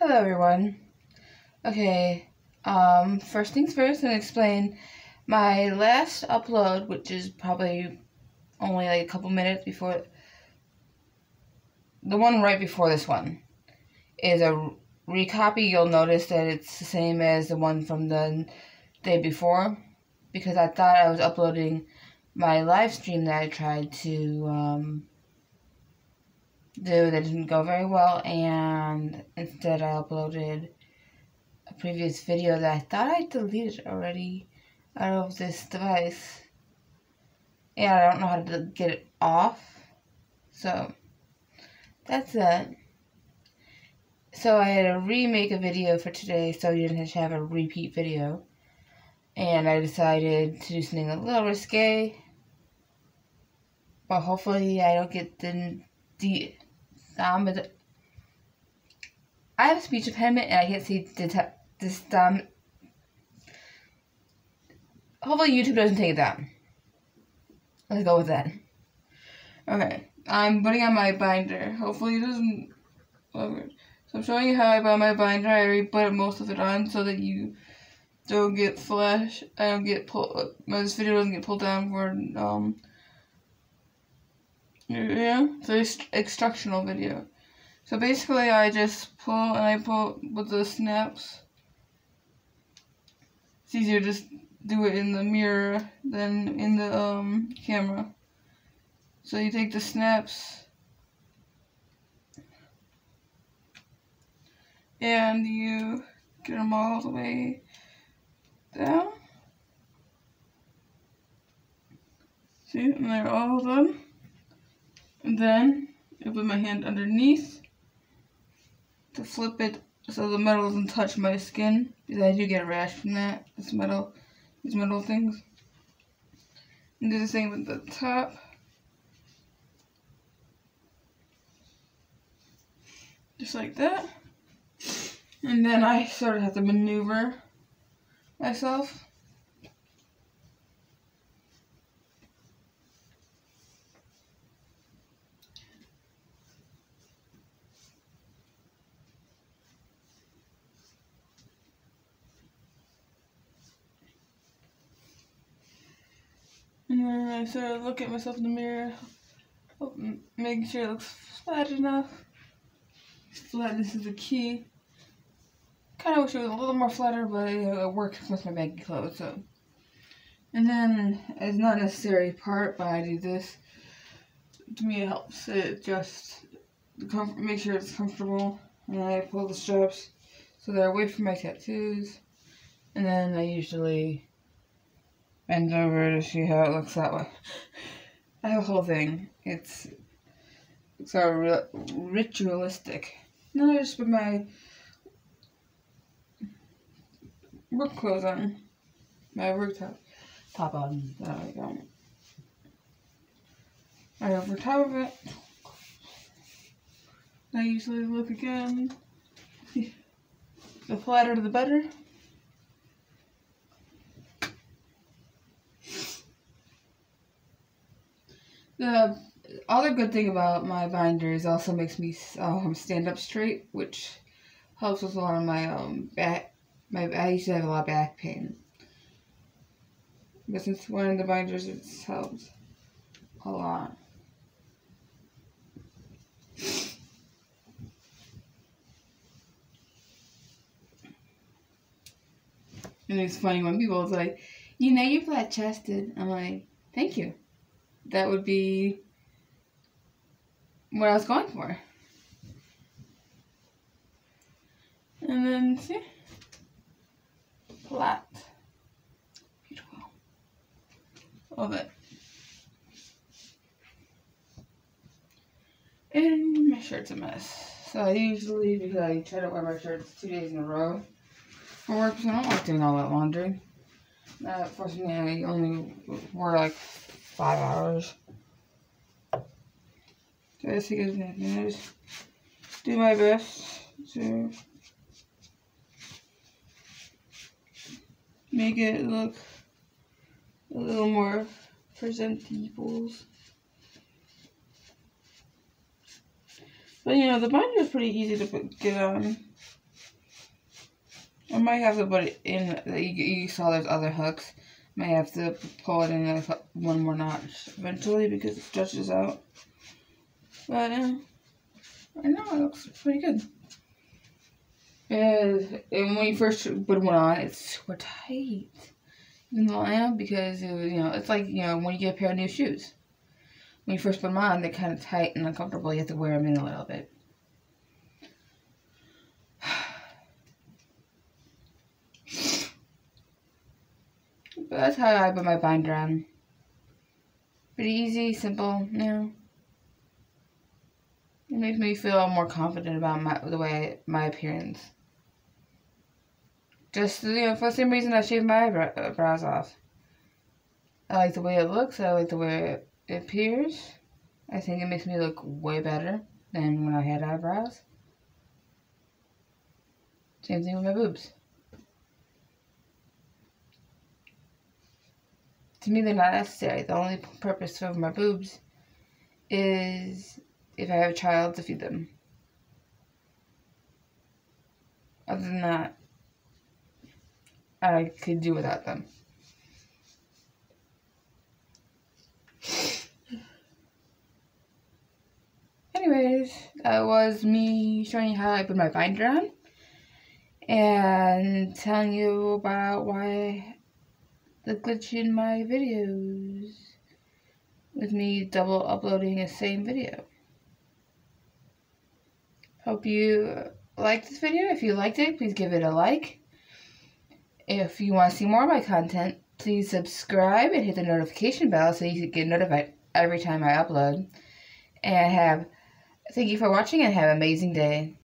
Hello everyone. Okay, um, first things first, I'm gonna explain my last upload, which is probably only like a couple minutes before the one right before this one is a recopy. You'll notice that it's the same as the one from the day before because I thought I was uploading my live stream that I tried to um, do that didn't go very well, and instead I uploaded a previous video that I thought I deleted already out of this device. And I don't know how to get it off. So, that's it. So I had to remake a video for today so you didn't have a repeat video. And I decided to do something a little risque. But hopefully I don't get the, the um, I have a speech impediment and I can't see the this um. Hopefully YouTube doesn't take it down. Let's go with that. Okay, I'm putting on my binder. Hopefully it doesn't. So I'm showing you how I buy my binder. I already put most of it on so that you don't get flash. I don't get pulled. My this video doesn't get pulled down for um yeah, the instructional video. So basically I just pull and I pull with the snaps. It's easier to just do it in the mirror than in the um, camera. So you take the snaps and you get them all the way down. See, and they're all done. And then I put my hand underneath to flip it so the metal doesn't touch my skin because I do get a rash from that. This metal, these metal things. And do the same with the top. Just like that. And then I sort of have to maneuver myself And then I sort of look at myself in the mirror, oh, making sure it looks flat enough. Flatness is the key. Kind of wish it was a little more flatter, but it works with my baggy clothes. So, and then it's not a necessary part, but I do this. To me, it helps it just make sure it's comfortable. And I pull the straps so they're away from my tattoos. And then I usually bend over to see how it looks that way. I have a whole thing. It's of ritualistic. Then I just put my work clothes on. My work top, top on. There we go. Right over top of it. I usually look again. The flatter the better. The other good thing about my binder is also makes me um, stand up straight, which helps with a lot of my um, back. My I used to have a lot of back pain, but since one of the binders, it's helped a lot. And it's funny when people are like, you know, you're flat chested. I'm like, thank you that would be what I was going for. And then see, flat, beautiful, love it. And my shirt's a mess. So I usually, because I try to wear my shirts two days in a row for work, so I don't like doing all that laundry. That forces me, I only wear like five hours. So I just do my best to make it look a little more presentable. But you know, the binder is pretty easy to put, get on. I might have to put it in. You, you saw there's other hooks. Might have to pull it in one more notch eventually because it stretches out. But um, yeah, I know it looks pretty good. And, and when you first put one on, it's super tight. Even though I am because it was, you know it's like you know when you get a pair of new shoes. When you first put them on, they're kind of tight and uncomfortable. You have to wear them in a little bit. But that's how I put my binder on. Pretty easy, simple, you know. It makes me feel more confident about my the way my appearance. Just you know, for the same reason I shaved my eyebrows uh, off. I like the way it looks. I like the way it appears. I think it makes me look way better than when I had eyebrows. Same thing with my boobs. To me, they're not necessary. The only purpose of my boobs is if I have a child to feed them. Other than that, I could do without them. Anyways, that was me showing you how I put my binder on and telling you about why the glitch in my videos with me double uploading a same video. Hope you liked this video. If you liked it, please give it a like. If you want to see more of my content, please subscribe and hit the notification bell so you can get notified every time I upload. And have thank you for watching and have an amazing day.